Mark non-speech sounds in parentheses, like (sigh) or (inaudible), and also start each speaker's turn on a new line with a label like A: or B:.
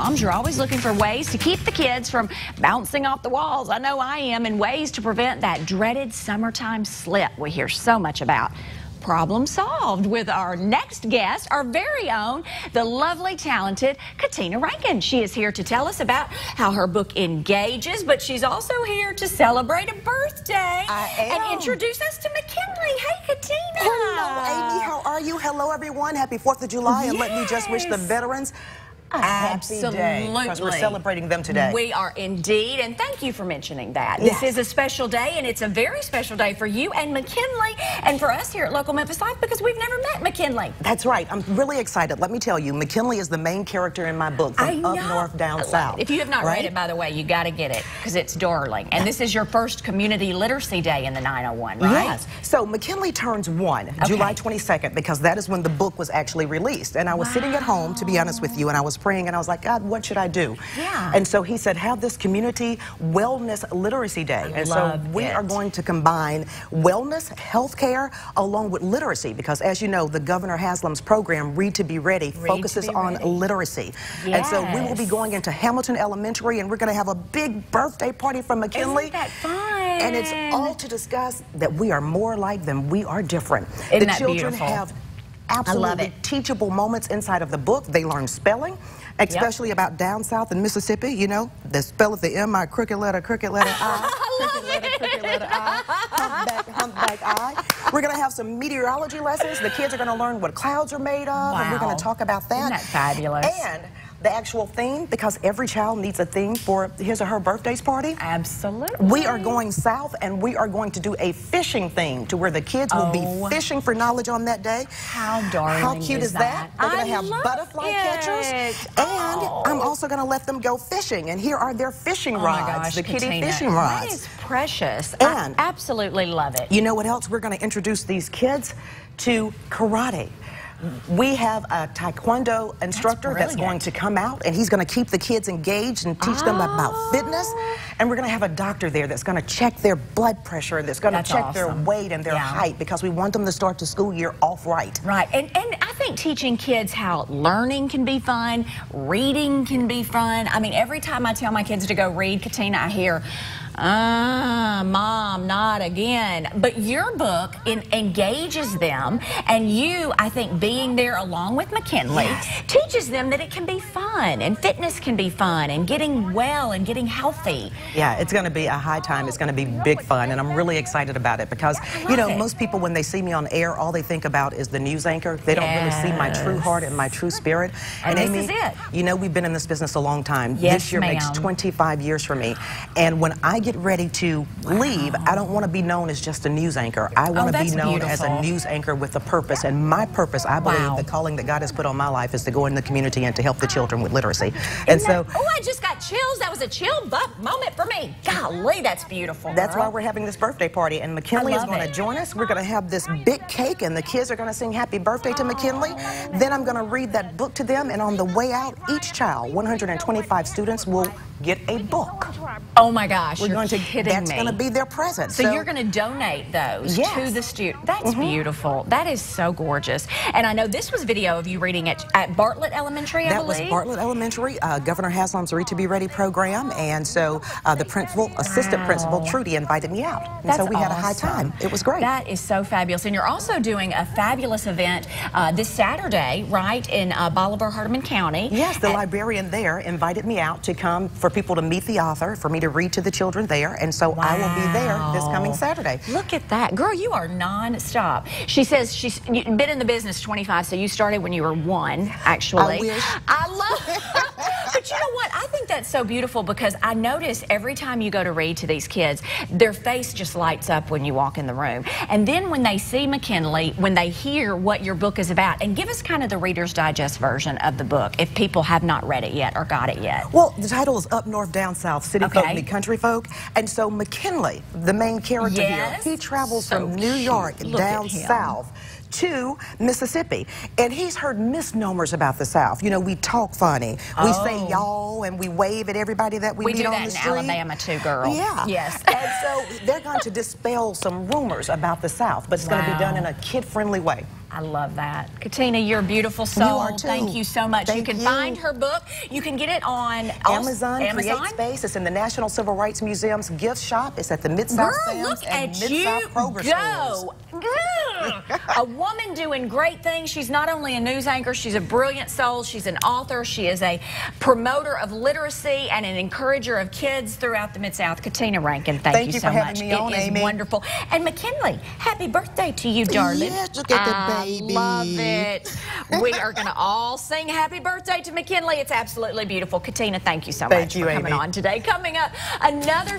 A: Moms are always looking for ways to keep the kids from bouncing off the walls. I know I am, and ways to prevent that dreaded summertime slip we hear so much about. Problem solved with our next guest, our very own, the lovely, talented Katina Rankin. She is here to tell us about how her book engages, but she's also here to celebrate a birthday and introduce us to McKennley. Hey, Katina.
B: Hello, Amy. How are you? Hello, everyone. Happy 4th of July. Yes. And let me just wish the veterans
A: Absolutely.
B: Because we're celebrating them today.
A: We are indeed, and thank you for mentioning that. Yes. This is a special day, and it's a very special day for you and McKennley, and for us here at Local Memphis Life because we've never met McKennley.
B: That's right. I'm really excited. Let me tell you, McKennley is the main character in my book, from Up North, Down South.
A: If you have not right? read it, by the way, you got to get it because it's darling. And this is your first Community Literacy Day in the 901, right?
B: Yes. So McKennley turns one, okay. July 22nd, because that is when the book was actually released. And I was wow. sitting at home, to be honest with you, and I was praying, and I was like, God, what should I do?
A: Yeah.
B: And so he said, have this community wellness literacy day.
A: I
B: and
A: so
B: we
A: it.
B: are going to combine wellness, health care, along with literacy, because as you know, the Governor Haslam's program, Read to be Ready,
A: Read
B: focuses
A: be
B: on
A: ready.
B: literacy.
A: Yes.
B: And so we will be going into Hamilton Elementary, and we're going to have a big birthday party for McKennley.
A: Isn't that fun?
B: And it's all to discuss that we are more alike than we are different.
A: Isn't
B: the
A: that
B: children
A: beautiful?
B: have absolutely teachable moments inside of the book. They learn spelling, especially yep. about down south in Mississippi. You know, the spell of the M, I, crooked letter, crooked letter (laughs) I, crooked letter, crooked letter I, humpback, humpback I. We're going to have some meteorology lessons. The kids are going to learn what clouds are made of,
A: wow.
B: and we're going to talk about that.
A: Isn't that fabulous?
B: And the actual theme because every child needs a theme for his or her birthday's party.
A: Absolutely.
B: We are going south and we are going to do a fishing theme to where the kids will
A: oh.
B: be fishing for knowledge on that day.
A: How darling
B: How cute
A: is,
B: is that?
A: that?
B: They're going to have butterfly
A: it.
B: catchers.
A: Oh.
B: And I'm oh. also going to let them go fishing. And here are their fishing
A: oh
B: rods,
A: gosh,
B: the
A: Katina,
B: kitty fishing rods.
A: That is precious.
B: And
A: I absolutely love it.
B: You know what else? We're going to introduce these kids to karate we have a taekwondo instructor that's, that's, going to come out and he's going to keep the kids engaged and teach oh. them ah. about
A: Oh.
B: fitness and we're going to have a doctor there that's going to check their blood pressure and that's going to check
A: awesome.
B: their weight and their
A: yeah.
B: height because we want them to start the school year off right
A: right and and i think teaching kids how learning can be fun reading can be fun i mean every time i tell my kids to go read katina i hear Ah, mom, not again. But your book in, engages them, and you, I think, being there along with McKennley,
B: yes.
A: teaches them that it can be fun, and fitness can be fun, and getting well and getting healthy.
B: Yeah, it's going to be a high time. It's going to be big fun, and I'm really excited about it because, you know,
A: it.
B: most people, when they see me on air, all they think about is the news anchor. They don't yes. really see my true heart and my true spirit. (laughs)
A: And,
B: and
A: this
B: Amy,
A: is it.
B: You know, we've been in this business a long time.
A: Yes,
B: this year makes 25 years for me. And when I get ready to
A: wow.
B: leave, I don't want to be known as just a news anchor. I want
A: oh,
B: to be known
A: beautiful.
B: as a news anchor with a purpose. And my purpose, I believe,
A: wow.
B: the calling that God has put on my life is to go in the community and to help the children with literacy. and
A: so, oh, I just got chills. That was a chill moment for me. Golly, that's beautiful.
B: That's
A: girl.
B: why we're having this birthday party, and McKennley is going to join us. We're going to have this big cake, and the kids are going to sing Happy Birthday to McKennley. Oh, then I'm going to read that book to them, and on the way out, each child, 125 students, will get a book.
A: Oh my gosh,
B: we're going to
A: kidding
B: that's
A: me.
B: going to be their present.
A: So, so you're going to donate those
B: yes.
A: to the student. That's
B: mm -hmm.
A: beautiful. That is so gorgeous. And I know this was video of you reading it at Bartlett Elementary, I
B: that
A: believe.
B: was Bartlett Elementary, uh, Governor Haslam's Read to Be Ready program. And so uh, the principal, assistant
A: wow.
B: principal, Trudy, invited me out. And
A: that's
B: so we
A: awesome.
B: had a high time. It was great.
A: That is so fabulous. And you're also doing a fabulous event uh, this Saturday, right, in uh, Bolivar, Hardeman County.
B: Yes, the librarian there invited me out to come for people to meet the author, for me to read to the children there. And so
A: wow.
B: I will be there this coming Saturday.
A: Look at that. Girl, you are non-stop. She says she's been in the business 25, so you started when you were one, actually.
B: I wish.
A: I love (laughs) But you know what? I think that's so beautiful because I notice every time you go to read to these kids, their face just lights up when you walk in the room. And then when they see McKennley, when they hear what your book is about, and give us kind of the Reader's Digest version of the book if people have not read it yet or got it yet.
B: Well, the title is Up North, Down South, City
A: okay.
B: Folk Meet Country Folk. And so McKennley, the main character
A: yes.
B: here, he travels
A: so
B: from New York down south to Mississippi. And he's heard misnomers about the South. You know, we talk funny. We
A: oh.
B: say y'all and we wave at everybody that we,
A: we
B: meet on the
A: street. We do that in Alabama too, girl.
B: Yeah.
A: Yes.
B: and so they're going to dispel some rumors about the South, but it's
A: wow.
B: going to be done in a kid-friendly way.
A: I love that. Katina, you're a beautiful soul.
B: You are too.
A: Thank you so much.
B: Thank
A: you can
B: you.
A: find her book. You can get it on
B: Amazon,
A: Amazon.
B: Create Space. It's in the National Civil Rights Museum's gift shop. It's at the Mid-South
A: Girl,
B: Sam's
A: look
B: and
A: at
B: Mid-South
A: you
B: Kroger
A: go.
B: stores.
A: A woman doing great things. She's not only a news anchor, she's a brilliant soul. She's an author. She is a promoter of literacy and an encourager of kids throughout the Mid-South. Katina Rankin, thank,
B: Thank you
A: so
B: for having
A: much. It
B: on,
A: is
B: Amy.
A: wonderful. And McKennley, happy birthday to you, darling.
B: Yes, look at the
A: I love it. (laughs) We are going to all sing happy birthday to McKennley. It's absolutely beautiful. Katina, thank you so
B: Thank
A: much
B: you,
A: for coming
B: Amy.
A: on today. Coming up, another